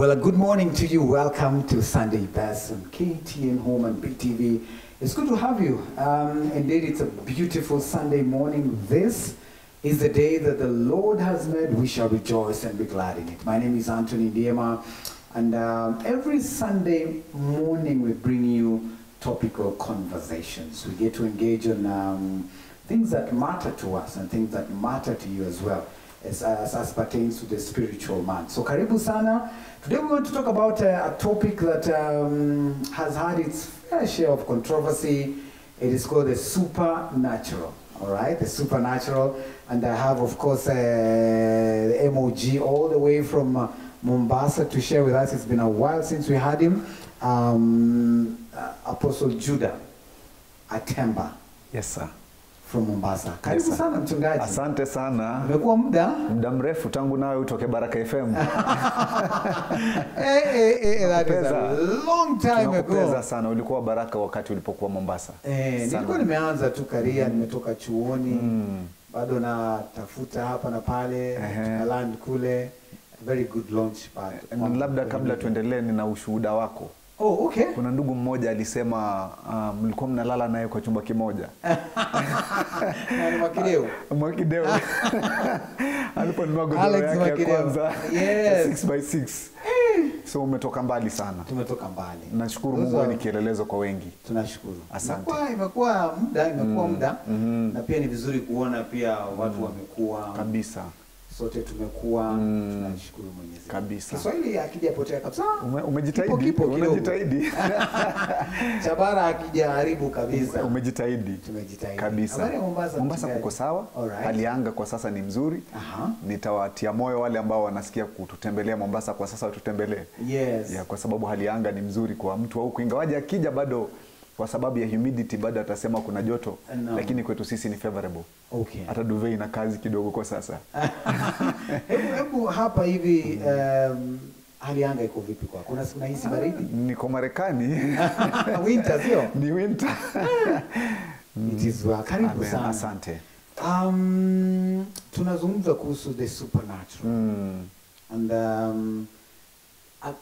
Well, a good morning to you. Welcome to Sunday Best on KTN Home and BTV. It's good to have you. Um, indeed, it's a beautiful Sunday morning. This is the day that the Lord has made. We shall rejoice and be glad in it. My name is Anthony Ndiema, and um, every Sunday morning we bring you topical conversations. We get to engage on um, things that matter to us and things that matter to you as well as, as, as pertains to the spiritual man. So karibu sana. Today we want to talk about uh, a topic that um, has had its fair share of controversy. It is called the supernatural. All right, the supernatural, and I have, of course, uh, the MOG all the way from uh, Mombasa to share with us. It's been a while since we had him. Um, uh, Apostle Judah Atemba Yes, sir. From Mombasa. Karibu sana mchungaji. Asante sana. Umekuwa muda Muda mrefu tangu nawe utoke Baraka FM. eh, eh, eh, that is a long time ago. sana. Ulikuwa Baraka wakati ulipokuwa Mombasa. Eh, nilikuwa nimeanza tu karia, nimetoka chuoni Mm. bado natafuta hapa na pale, uh -huh. land kule. Very good launch pad. Na labda kabla tuendelee, nina ushuhuda wako. Oh, okay. Kuna ndugu mmoja alisema mlikuwa um, mnalala naye kwa chumba kimoja. Mwakideu. Mwakideu aliponunua godoro yake ya kwanza Yes. 6 by 6 so umetoka mbali sana. Tumetoka mbali. Nashukuru Mungu wewe ni kielelezo kwa wengi. tunashukuru Asante. imekuwa imekuwa muda imekuwa muda mhm. na pia ni vizuri kuona pia watu mm. wamekuwa Kabisa. Sote tumekuwa Mm. tunashukuru Mwenyezi Mungu. Kabisa. Kiswahili akijapotea kabisa Ume, umejitahidi, Kipo, kipo unajitahidi. Chabara akijaharibu kabisa umejitahidi tumejitahidi kabisa. Mombasa Mombasa kuko sawa, right. hali anga kwa sasa ni mzuri. Aha. Nitawatia moyo wale ambao wanasikia kututembelea Mombasa kwa sasa watutembelee, yes ya, kwa sababu hali anga ni mzuri kwa mtu au kuingawaje akija bado kwa sababu ya humidity bado atasema kuna joto No. lakini kwetu sisi ni favorable. okay Hata duve ina kazi kidogo kwa sasa. hebu hebu hapa hivi um, hali anga iko vipi kwako siku unahisi baridi Niko Marekani winter sio ni winter. it is well karibu sana Asante. Um, tunazungumza kuhusu the supernatural Mm. and um, at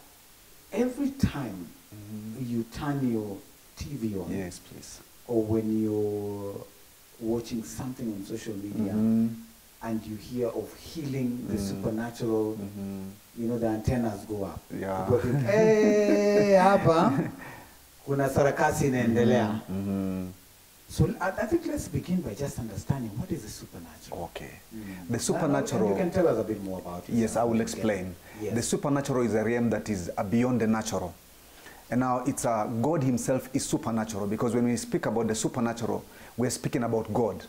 every time mm. you turn your TV on Yes, please. or when you're watching something on social media Mhm. and you hear of healing, the Mm. supernatural, Mhm. you know, the antennas go up. Yeah. People think, hey, hapa kuna sarakasi inaendelea. Mhm. So I, think let's begin by just understanding what is the supernatural. Okay. Mm. The And supernatural. you can tell us a bit more about it. Yes, I will explain. Yes. The supernatural is a realm that is beyond the natural. And now it's uh, God Himself is supernatural because when we speak about the supernatural, we're speaking about God.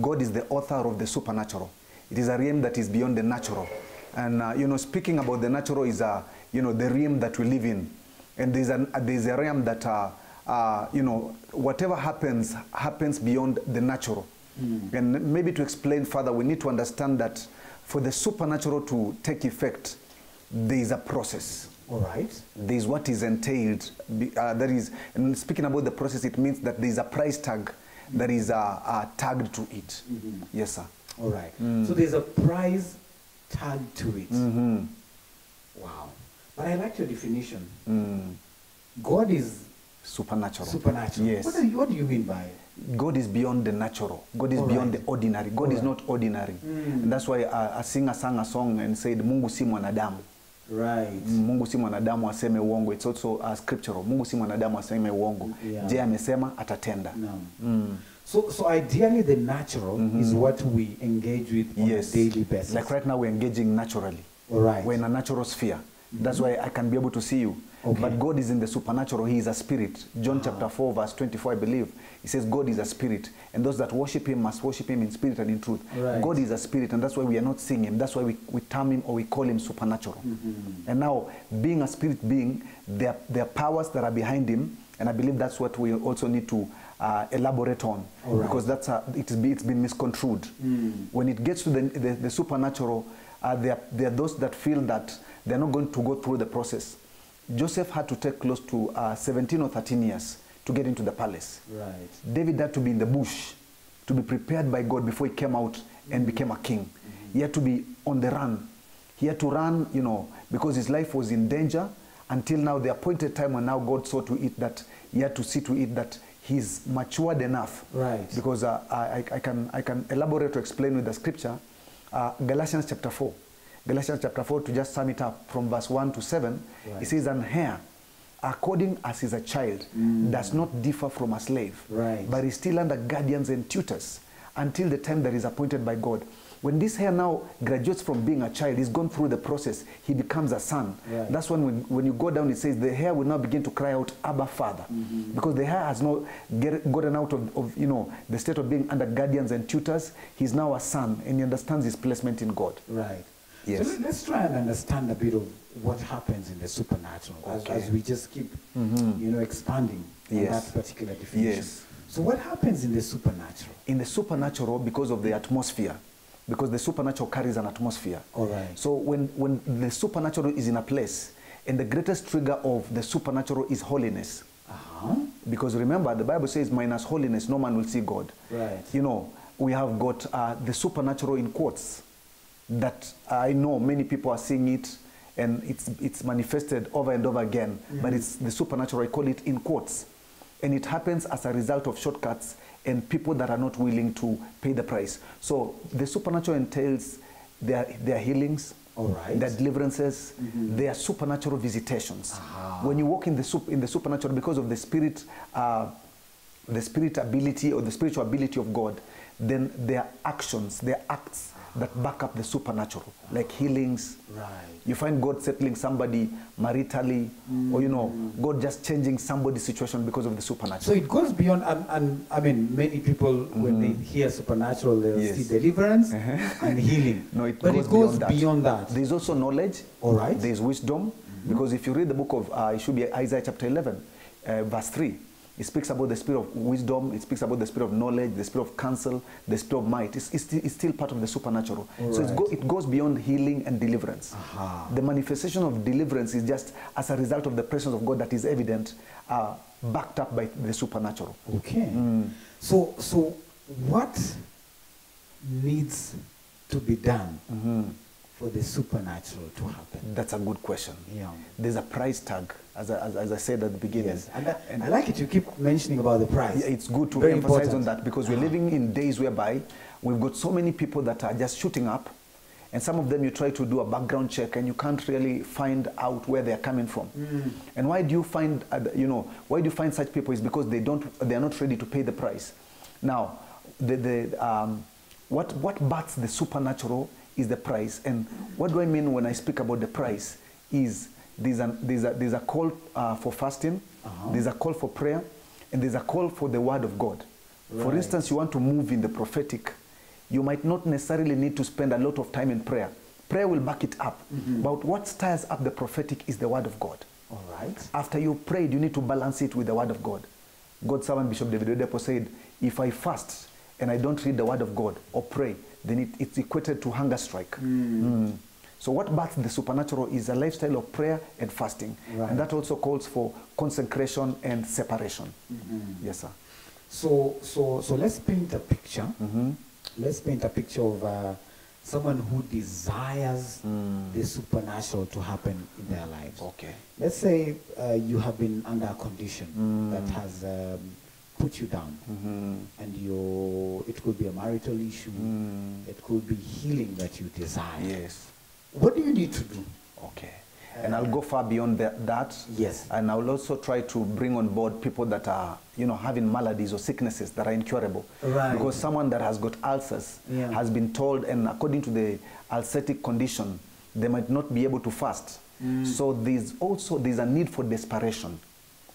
God is the author of the supernatural. It is a realm that is beyond the natural. And uh, you know, speaking about the natural is uh, you know the realm that we live in, and there's an uh, there's a realm that uh, uh, you know whatever happens happens beyond the natural. And maybe to explain further, we need to understand that for the supernatural to take effect, there is a process. All right. There is what is entailed. Uh, that is, and speaking about the process, it means that there is a price tag that is uh, uh, tagged to it. Yes, sir. All right. So there's a price tag to it. Mm-hmm. Wow. But I like your definition. Mm. God is Supernatural. supernatural. Yes. What do you, what do you mean by it? God is beyond the natural. God is All beyond right. the ordinary. God is All right. not ordinary. Mm. And that's why a, a singer sang a song and said, Mungu si mwanadamu. Right. Mungu si mwanadamu aseme uongo. It's also a scriptural. Mungu si mwanadamu aseme uongo. Yeah. Je, amesema atatenda. No. Mm. So, so ideally, the natural mm -hmm. is what we engage with on Yes. a daily basis. Like right now, we're engaging naturally. All right. We're in a natural sphere. That's why I can be able to see you. Okay. But God is in the supernatural. He is a spirit. John chapter 4, verse 24, I believe. He says, God is a spirit. And those that worship him must worship him in spirit and in truth. Right. God is a spirit, and that's why we are not seeing him. That's why we, we term him or we call him supernatural. And now, being a spirit being, there, there are powers that are behind him. And I believe that's what we also need to uh, elaborate on. Right. Because that's a, it's, be, it's been misconstrued. When it gets to the, the, the supernatural, uh, there, there are those that feel that they're not going to go through the process. Joseph had to take close to uh, 17 or 13 years to get into the palace. Right. David had to be in the bush to be prepared by God before he came out and became a king. He had to be on the run. He had to run, you know, because his life was in danger until now, the appointed time when now God saw to it that he had to see to it that he's matured enough. Right. Because uh, I, I, can, I can elaborate to explain with the scripture. Uh, Galatians chapter 4. Galatians chapter 4, to just sum it up from verse 1 to 7, Right. it says, An heir, according as is a child, mm. does not differ from a slave, Right. but is still under guardians and tutors until the time that is appointed by God. When this heir now graduates from being a child, he's gone through the process, he becomes a son. Right. That's when, when, when you go down, it says the heir will now begin to cry out, Abba, Father. Mm-hmm. Because the heir has not get, gotten out of, of, you know, the state of being under guardians and tutors. He's now a son, and he understands his placement in God. Right. Yes. So let- let's try and understand a bit of what happens in the supernatural as, Okay. as we just keep, Mhm. you know, expanding on Yes. that particular definition. Yes. So what happens in the supernatural? In the supernatural, because of the atmosphere, because the supernatural carries an atmosphere. All right. So when, when the supernatural is in a place, and the greatest trigger of the supernatural is holiness. Uh-huh. Because remember, the Bible says, minus holiness, no man will see God. Right. You know, we have got uh, the supernatural in quotes that I know many people are seeing it and it's, it's manifested over and over again, but it's the supernatural, I call it in quotes. And it happens as a result of shortcuts and people that are not willing to pay the price. So the supernatural entails their, their healings, All right. their deliverances, their supernatural visitations. Ah. When you walk in the, in the supernatural because of the spirit, uh, the spirit ability or the spiritual ability of God, then their actions, their acts that back up the supernatural, like healings. Right. You find God settling somebody maritally, or you know, God just changing somebody's situation because of the supernatural. So it goes beyond, and, and I mean, many people, when they hear supernatural, they'll Yes. see deliverance and healing. No, it but goes it goes beyond that. beyond that. There's also knowledge. All right. There's wisdom. Because if you read the book of, uh, it should be Isaiah chapter 11, uh, verse 3. It speaks about the spirit of wisdom. It speaks about the spirit of knowledge, the spirit of counsel, the spirit of might. It's, it's, still, it's still part of the supernatural. All so it's right. go, it goes beyond healing and deliverance. Aha. The manifestation of deliverance is just as a result of the presence of God that is evident, uh, backed up by the supernatural. Okay. Mm. So, so what needs to be done Mhm. For the supernatural to happen? That's a good question. Yeah. There's a price tag, as I, as, as I said at the beginning. Yes, and I, I like it. You keep mentioning about the price. Yeah, it's good to Very emphasize important. on that because we're Uh-huh. living in days whereby we've got so many people that are just shooting up, and some of them you try to do a background check and you can't really find out where they're coming from. Mm. And why do you find, uh, you know, why do you find such people? Is because they don't, they are not ready to pay the price. Now, the, the um, what what bats the supernatural is the price. And what do I mean when I speak about the price? Is there's a, there's a, there's a call uh, for fasting, Uh-huh. there's a call for prayer, and there's a call for the word of God. For instance, you want to move in the prophetic, you might not necessarily need to spend a lot of time in prayer. Prayer will back it up. But what stirs up the prophetic is the word of God. All right. After you prayed, you need to balance it with the word of God. God's servant Bishop David Oyedepo said, if I fast and I don't read the word of God or pray, then it, it's equated to hunger strike. Mm. So what births the supernatural is a lifestyle of prayer and fasting. Right. And that also calls for consecration and separation. Yes, sir. So, so, so let's paint a picture. Mhm. Let's paint a picture of uh, someone who desires Mm. the supernatural to happen in their lives. Okay. Let's say uh, you have been under a condition Mm. that has um, put you down, Mhm. and you could be a marital issue, Mm. it could be healing that you desire. Yes. What do you need to do? Okay. And I'll go far beyond that, that. Yes. And I'll also try to bring on board people that are, you know, having maladies or sicknesses that are incurable. Right. Because someone that has got ulcers Yeah. has been told, and according to the ulcetic condition, they might not be able to fast. Mm. So there's also there's a need for desperation.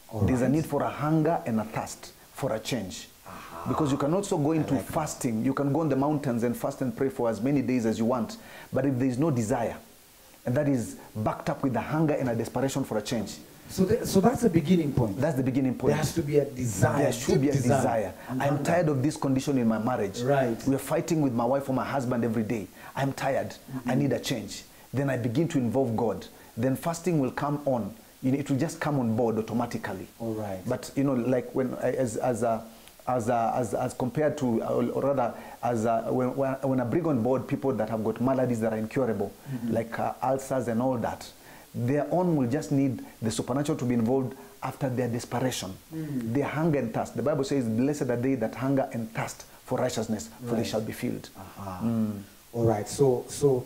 All there's a need for a hunger and a thirst for a change. Because you can also go into like that. fasting. You can go on the mountains and fast and pray for as many days as you want. But if there is no desire, and that is backed up with a hunger and a desperation for a change, So, the, so that's the beginning point. that's the beginning point. there has to be a desire. There should be a desire. I'm mm-hmm. tired of this condition in my marriage. Right. We're fighting with my wife or my husband every day. I'm tired. I mm-hmm. need a change. Then I begin to involve God. Then fasting will come on. You know, it will just come on board automatically. All right. But you know, like when I, as as a as, uh, as, as compared to, uh, or rather, as uh, when, when, I bring on board people that have got maladies that are incurable, like uh, ulcers and all that, their own will just need the supernatural to be involved after their desperation, their hunger and thirst. The Bible says, Blessed are they that hunger and thirst for righteousness, for they shall be filled. Aha. All right. So so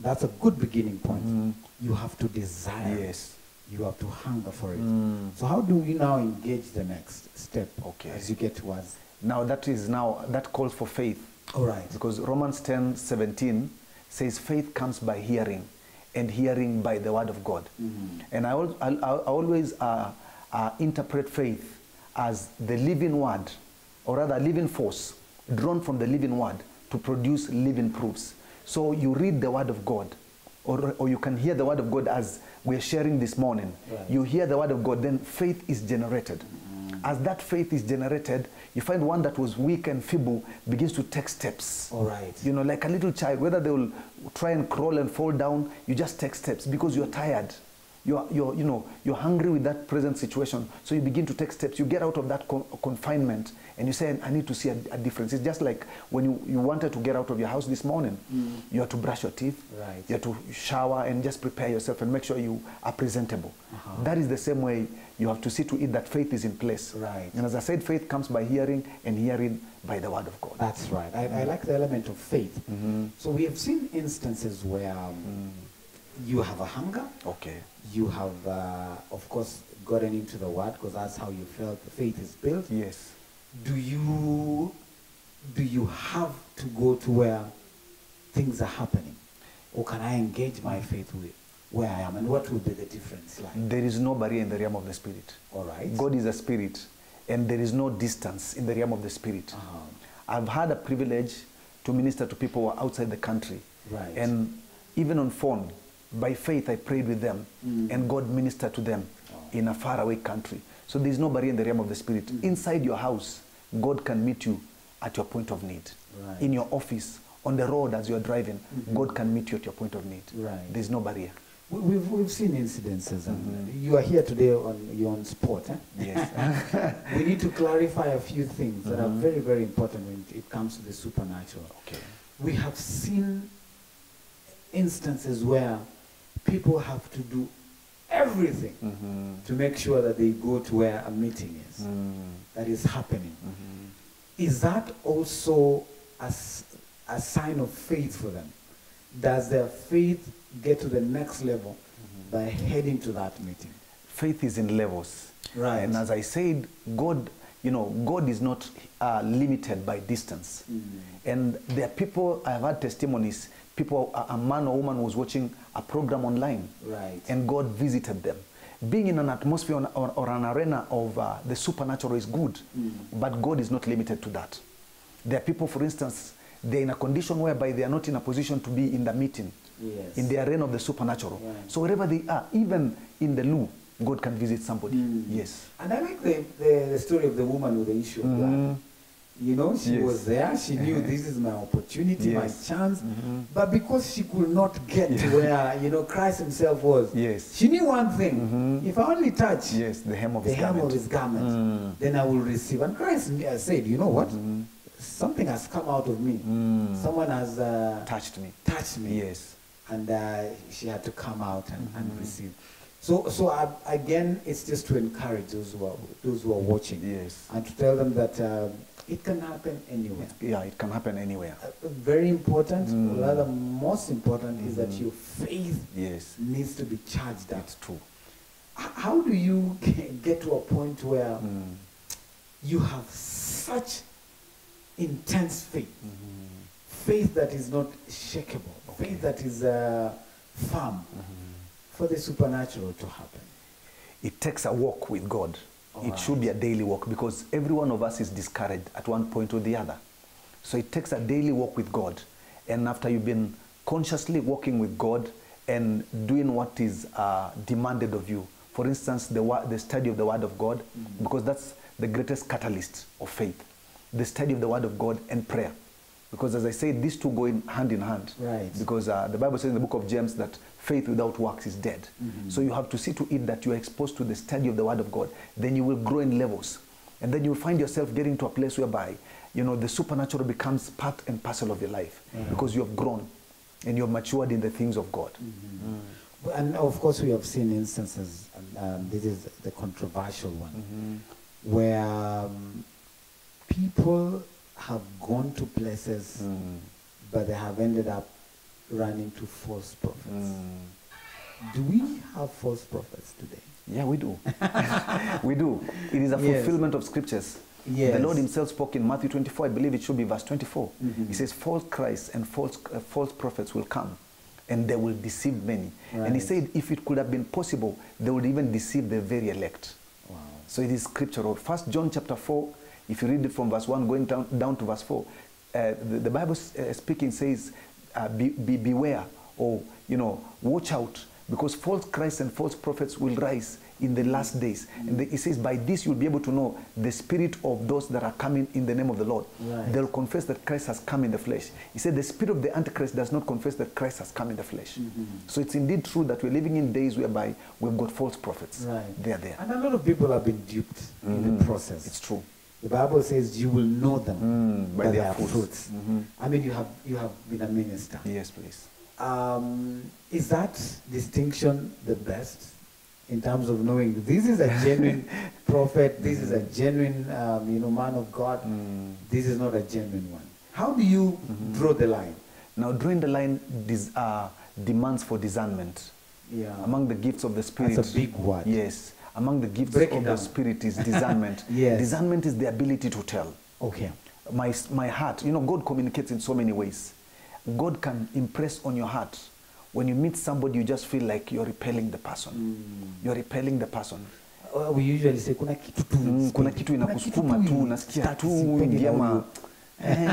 that's a good beginning point. You have to desire. Yes. You have to hunger for it. Mm. So how do you now engage the next step? Okay. As you get towards. Now that is now, that calls for faith. All right. Because Romans 10 17 says, faith comes by hearing, and hearing by the word of God. Mhm. And I, al- I, I always uh, uh, interpret faith as the living word, or rather, living force, drawn from the living word to produce living proofs. So you read the word of God, or, or you can hear the word of God as we're sharing this morning. Right. You hear the word of God, then faith is generated. Mm. As that faith is generated, you find one that was weak and feeble begins to take steps. All right. You know, like a little child, whether they will try and crawl and fall down, you just take steps because you're tired. You're, you're, you know, you're hungry with that present situation. So you begin to take steps. You get out of that con- confinement and you say, I need to see a, a difference. It's just like when you, you wanted to get out of your house this morning. You have to brush your teeth. Right. You have to shower and just prepare yourself and make sure you are presentable. Uh-huh. That is the same way you have to see to it that faith is in place. Right. And as I said, faith comes by hearing and hearing by the word of God. That's right. I, I like the element of faith. Mhm. So we have seen instances where um, you have a hunger, Okay. you have, uh, of course, gotten into the word because that's how you felt the faith is built. Yes. Do you do you have to go to where things are happening, or can I engage my faith with where I am, and what would be the difference like? There is no barrier in the realm of the spirit. All right. God is a spirit, and there is no distance in the realm of the spirit. Uh-huh. I've had a privilege to minister to people who are outside the country. Right. And even on phone, by faith, I prayed with them, Mm. and God ministered to them Oh. in a faraway country. So there is no barrier in the realm of the spirit. Mm. Inside your house, God can meet you at your point of need. Right. In your office, on the road as you're driving, Mhm. God can meet you at your point of need. Right. There's no barrier. We- We've, we've seen incidences, and you are here today on your own on sport. Eh? Yes. we need to clarify a few things that are Mhm. very, very important when it comes to the supernatural. Okay. We have seen instances where people have to do everything Mhm. to make sure that they go to where a meeting is, Mm. that is happening. Mhm. Is that also a, a sign of faith for them? Does their faith get to the next level by heading to that meeting? Faith is in levels. Right. And as I said, God, you know, God is not uh, limited by distance. Mm. And there are people, I've had testimonies, people, a, a man or woman was watching a program online. Right. And God visited them. Being in an atmosphere or, or, or an arena of uh, the supernatural is good, Mm. but God is not limited to that. There are people, for instance, they're in a condition whereby they are not in a position to be in the meeting, Yes. in the arena of the supernatural. Yeah. So wherever they are, even in the loo, God can visit somebody. Mm. Yes. And I like the, the, the story of the woman with the issue of Mhm. blood. You know, she Yes. was there, she knew Uh-huh. this is my opportunity, Yes. my chance. Mhm. But because she could not get to where, you know, Christ himself was, Yes. she knew one thing. Mhm. If I only touch Yes, the hem of the his hem garment. of his garment, Mm. then I will receive. And Christ uh, said, you know what? Mhm. Something has come out of me. Mm. Someone has uh, Touched me. touched me. Yes. and uh, she had to come out and, and Mhm. receive. So, so uh, again, it's just to encourage those who are those who are watching Yes. and to tell them that um, it can happen anywhere. Yeah, it can happen anywhere. Uh, very important, Mm. rather most important, is that Mhm. your faith Yes. needs to be charged up. It's true. How do you get to a point where Mm. you have such intense faith, Mhm. faith that is not shakable, Okay. faith that is uh, firm, Mhm. For the supernatural to happen? It takes a walk with God. All it should be a daily walk because every one of us is discouraged at one point or the other. So it takes a daily walk with God. And after you've been consciously walking with God and doing what is uh, demanded of you, for instance, the, the study of the Word of God, Mhm. because that's the greatest catalyst of faith, the study of the Word of God and prayer. Because as I said, these two go in hand in hand. Right. Because uh, the Bible says in the book of James that faith without works is dead. Mhm. So you have to see to it that you are exposed to the study of the Word of God. Then you will grow in levels. And then you'll find yourself getting to a place whereby, you know, the supernatural becomes part and parcel of your life because you have grown and you have matured in the things of God. But- And of course, we have seen instances, um, this is the controversial one, where um, people have gone to places, but they have ended up running to false prophets. Do we have false prophets today? Yeah, we do. we do. It is a Yes. fulfillment of scriptures. Yes. The Lord Himself spoke in Matthew 24, I believe it should be verse 24. Mhm. He says, False Christs and false, uh, false prophets will come, and they will deceive many. And He said, if it could have been possible, they would even deceive the very elect. So it is scriptural. First John chapter 4, if you read from verse 1 going down, down to verse 4, uh, the, the Bible uh, speaking says, uh, be, be, beware or, you know, watch out because false Christs and false prophets will rise in the last days. And the, it says, by this you'll be able to know the spirit of those that are coming in the name of the Lord. Right. They'll confess that Christ has come in the flesh. He said, the spirit of the Antichrist does not confess that Christ has come in the flesh. So it's indeed true that we're living in days whereby we've got false prophets. Right. They're there. And a lot of people have been duped in the process. It's true. The Bible says you will know them Mm, by by their fruits. fruits. Mhm. I mean, you have you have been a minister. Yes, please. Um, is that distinction the best in terms of knowing this is a genuine prophet, this is a genuine um, you know man of God, Mm. this is not a genuine one? How do you Mm-hmm. draw the line? Now, drawing the line dis, uh, demands for discernment. Yeah. Among the gifts of the Spirit. That's a big word. Yes. Among the gifts Break of the. Spirit is discernment. Yes. Discernment is the ability to tell. Okay. My, my heart, you know, God communicates in so many ways. God can impress on your heart. When you meet somebody, you just feel like you're repelling the person. Mm. You're repelling the person. Uh, we usually say kuna kitu tu Mm, kuna kitu inakusukuma tu unasikia tu ndiama. Eh,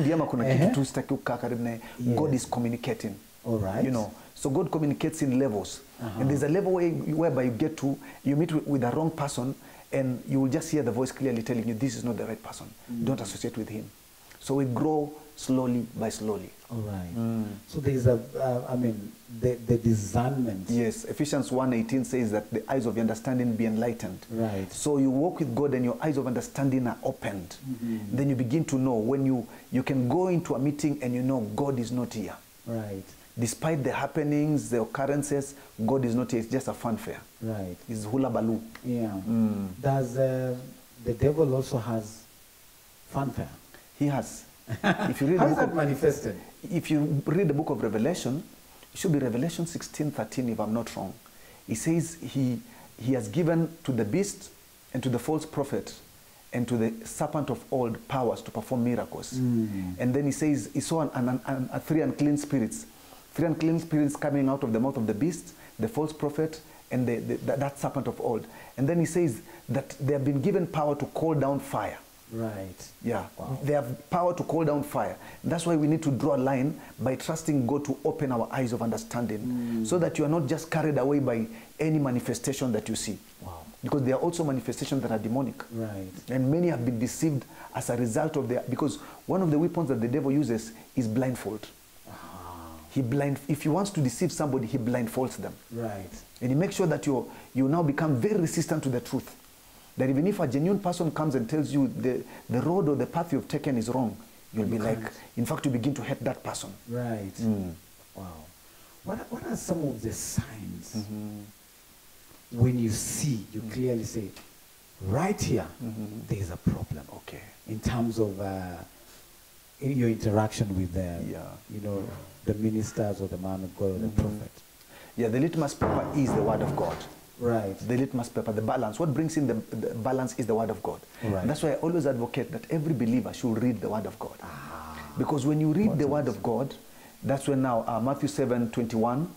ndiama kuna kitu tu sitaki kukaa karibu naye god is communicating All right. you know so god communicates in levels Uh-huh. and there's a level where, whereby you get to you meet with, with the wrong person and you will just hear the voice clearly telling you this is not the right person mm. don't associate with him so we grow slowly by slowly All right. Mm. So there's a, uh, I mean, the, the discernment. Yes, Ephesians 1.18 says that the eyes of your understanding be enlightened. Right. So you walk with God and your eyes of understanding are opened. Mhm. Then you begin to know when you, you can go into a meeting and you know God is not here. Right. Despite the happenings, the occurrences, God is not here. It's just a fanfare. Right. It's hula baloo. Yeah. Mm. Does uh, the devil also has fanfare? He has. If you read How the is book that of, manifested? if you read the book of Revelation, it should be Revelation 16, 13, if I'm not wrong. He says he, he has given to the beast and to the false prophet and to the serpent of old powers to perform miracles. Mm. And then he says he saw an, an, an, a three unclean spirits. Three unclean spirits coming out of the mouth of the beast, the false prophet, and the, the, that serpent of old. And then he says that they have been given power to call down fire. Right. Yeah, Wow. they have power to call down fire. That's why we need to draw a line by trusting God to open our eyes of understanding so that you are not just carried away by any manifestation that you see. Wow. Because there are also manifestations that are demonic. Right. And many have been deceived as a result of their. Because one of the weapons that the devil uses is blindfold. Ah, He blind, if he wants to deceive somebody, he blindfolds them. right. And he makes sure that you you now become very resistant to the truth. That even if a genuine person comes and tells you the, the road or the path you've taken is wrong, you'll be like, in fact, you begin to hate that person. Right. Mm. Wow. What, are- what are some of the signs Mhm. when you see, you clearly say, right here, Mhm. there is a problem Okay. in terms of uh, in your interaction with them, Yeah. you know, the ministers or the man of God or the Mhm. prophet. Yeah, the litmus paper is the word of God. Right. The litmus paper, the balance. What brings in the, the balance is the word of God. Right. And that's why I always advocate that every believer should read the word of God. Ah. Because when you read the word of God, that's when now uh, Matthew 7 21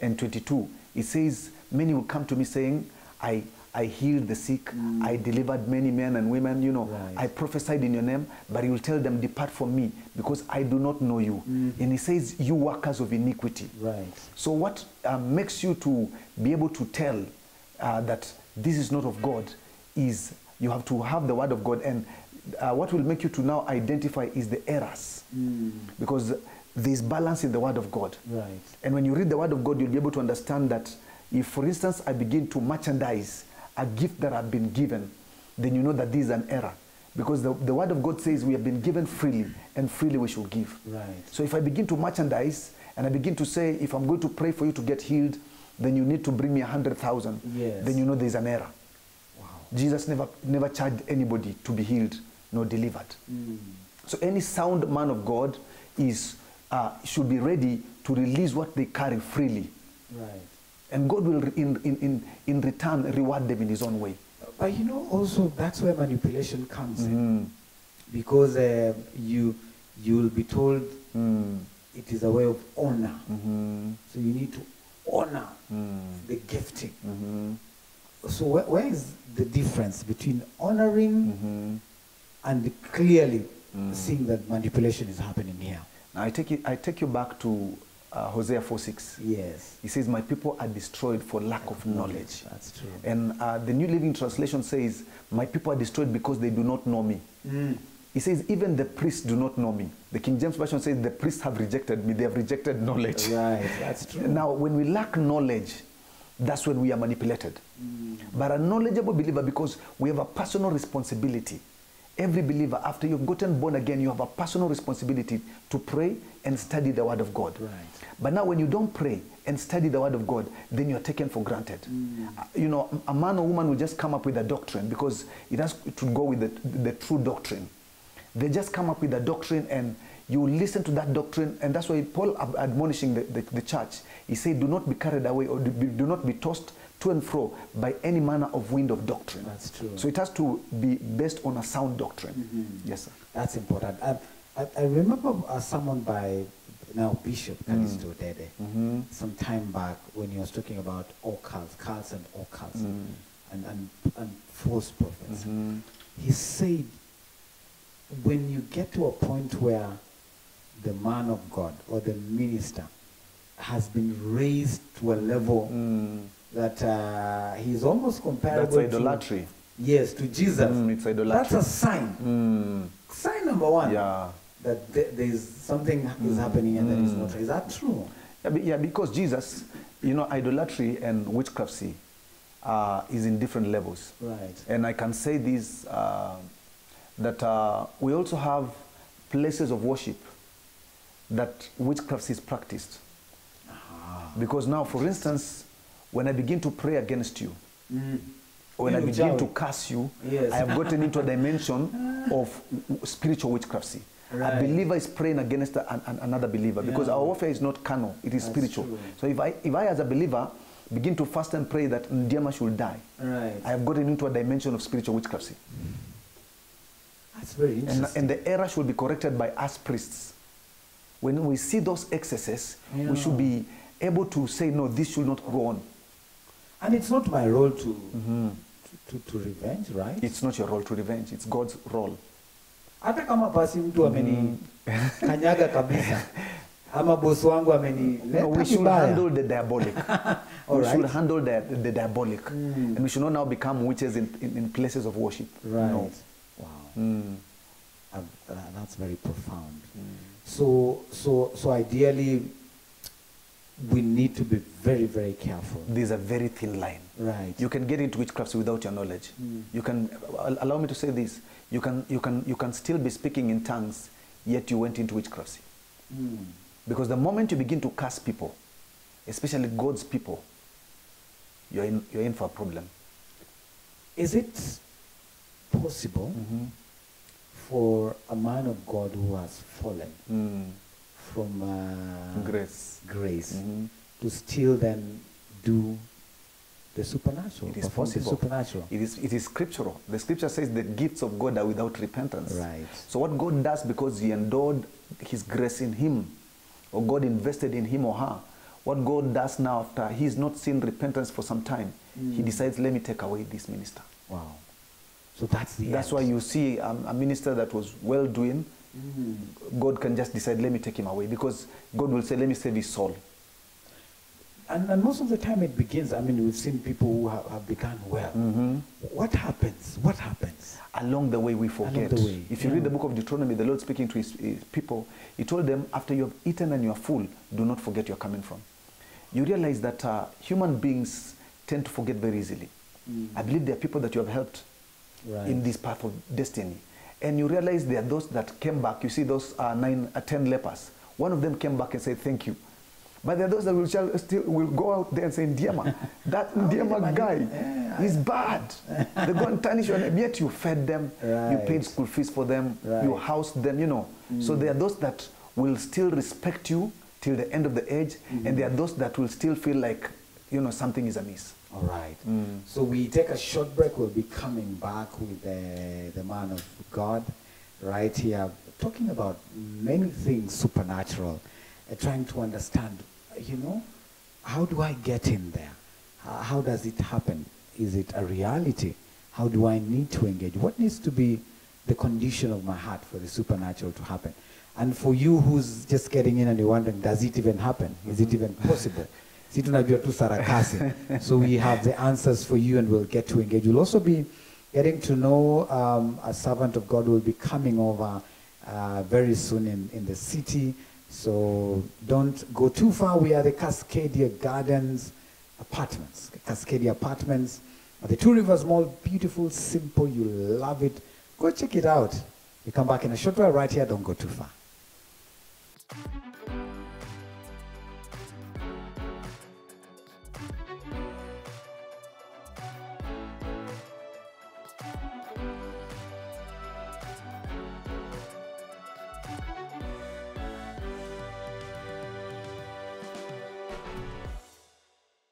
and 22, it says, Many will come to me saying, I, I healed the sick, Mm. I delivered many men and women, you know, Right. I prophesied in your name, but he will tell them, Depart from me, because I do not know you. Mm. And he says, You workers of iniquity. Right. So, what uh, makes you to be able to tell uh, that this is not of God is you have to have the word of God, and uh, what will make you to now identify is the errors, Mm. because there is balance in the word of God. Right. And when you read the word of God, you'll be able to understand that if, for instance, I begin to merchandise a gift that I've been given, then you know that this is an error. Because the, the word of God says we have been given freely, and freely we should give. Right. So if I begin to merchandise and I begin to say, if I'm going to pray for you to get healed, then you need to bring me a hundred thousand. Yes. Then you know there's an error. Wow. Jesus never never charged anybody to be healed nor delivered. Mm. So any sound man of God is uh, should be ready to release what they carry freely, Right. and God will in in in, in return reward them in His own way. But you know, also that's where manipulation comes in, Mm. because uh, you you will be told Mm. it is a way of honor. Mhm. So you need to honor Mm. the gifting. Mhm. So where, where is the difference between honoring Mhm. and clearly Mm. seeing that manipulation is happening here? Now I take you, I take you back to uh, Hosea 4:6. Yes. He says, "My people are destroyed for lack of knowledge." That's true. And uh, the New Living Translation says, "My people are destroyed because they do not know me." Mm. He says, "Even the priests do not know me." The King James Version says, "The priests have rejected me; they have rejected knowledge." Right. That's true. Now, when we lack knowledge, that's when we are manipulated. But a knowledgeable believer, because we have a personal responsibility. Every believer, after you've gotten born again, you have a personal responsibility to pray and study the Word of God. Right. But now, when you don't pray and study the Word of God, then you are taken for granted. Uh, You know, a man or woman will just come up with a doctrine because it has to go with the, the true doctrine. They just come up with a doctrine and you listen to that doctrine. And that's why Paul admonishing the, the, the church, he said, do not be carried away or do, be- do not be tossed to and fro by any manner of wind of doctrine. That's true. So it has to be based on a sound doctrine. Yes, sir. That's important. I, I, I remember a sermon by now Bishop Calisto Odede Mhm. some time back when he was talking about occults, cults and occults Mm. and, and, and false prophets. Mhm. He said, when you get to a point where the man of God or the minister has been raised to a level Mm. that uh, he's almost comparable That's to idolatry. yes to Jesus. Mm, it's idolatry. That's a sign. Mm. Sign number one Yeah. that th- there is something is happening and there is not. Is that true? Yeah, be- yeah, because Jesus, you know, idolatry and witchcrafty uh, is in different levels. Right. And I can say this uh, that uh, we also have places of worship that witchcraft is practiced. Ah. Because now, for instance, when I begin to pray against you, Mm. when I begin Jawi. to curse you, Yes. I have gotten into a dimension of spiritual witchcraft. Right. A believer is praying against an, an- another believer because our warfare is not carnal, it is That's spiritual. true. So if I, if I, as a believer, begin to fast and pray that Ndiema should die, Right. I have gotten into a dimension of spiritual witchcraft. That's very And, interesting. and the error should be corrected by us priests. When we see those excesses, Yeah. we should be able to say, no, this should not go on. And it's not my role to, to, to, to revenge, right? It's not your role to revenge, it's God's role. Hata kama basi mtu ameni kanyaga kabisa ama bosi wangu amenileta we should handle the diabolic. we All should right. handle the, the diabolic. Mm. And we should not now become witches in, in, in places of worship. Right. No. Wow. Mm. Uh, uh, that's very profound. So, so, so ideally, we need to be very, very careful. There's a very thin line. Right. You can get into witchcraft without your knowledge. Mm. You can al- allow me to say this. You can you can you can still be speaking in tongues, yet you went into witchcraft. Mm. Because the moment you begin to curse people, especially God's people, you're in you're in for a problem. Is it possible for a man of God who has fallen Mm. from uh, Grace. grace Mhm. to still then do the supernatural? It is possible. supernatural. It is, it is scriptural. The scripture says the gifts of God are without repentance. Right. So what God does because he endowed his grace in him, or God invested in him or her, what God does now after he's not seen repentance for some time, he Mm. decides, let me take away this minister. Wow. So that's the That's end. why you see um, a minister that was well doing, Mm. God can just decide, let me take him away, because God will say, let me save his soul. And, and most of the time it begins, I mean, we've seen people who have, have begun well. Mhm. What happens? What happens? Along the way, we forget. the way, If you yeah. read the book of Deuteronomy, the Lord speaking to his, his people, he told them, after you have eaten and you are full, do not forget you're coming from. You realize that uh, human beings tend to forget very easily. Mm. I believe there are people that you have helped. Right. in this path of destiny. And you realize there are those that came back. You see those uh, nine, uh, ten lepers. One of them came back and said, "Thank you." But there are those that will shall- still will go out there and say, "Ndiema, that Ndiema guy Yeah, is bad." they go and tarnish your name. Yet you fed them, you paid school fees for them, you Right. Mm. housed them. You know. So there are those that will still respect you till the end of the age, Mm-hmm. and there are those that will still feel like, you know, something is amiss. All right. So we take a short break. We'll be coming back with the, the man of God right here, talking about many things supernatural, uh, trying to understand, you know, how do I get in there? How, how does it happen? Is it a reality? How do I need to engage? What needs to be the condition of my heart for the supernatural to happen? And for you who's just getting in and you're wondering, does it even happen? Is it even possible? Si tunajua tu sarakasi. so we have the answers for you and we'll get to engage. We'll also be getting to know um, a servant of God who will be coming over uh, very soon in, in the city. So don't go too far. We are the Cascadia Gardens apartments. Cascadia apartments the Two Rivers Mall. Beautiful, simple. You love it. Go check it out. We come back in a short while right here. Don't go too far.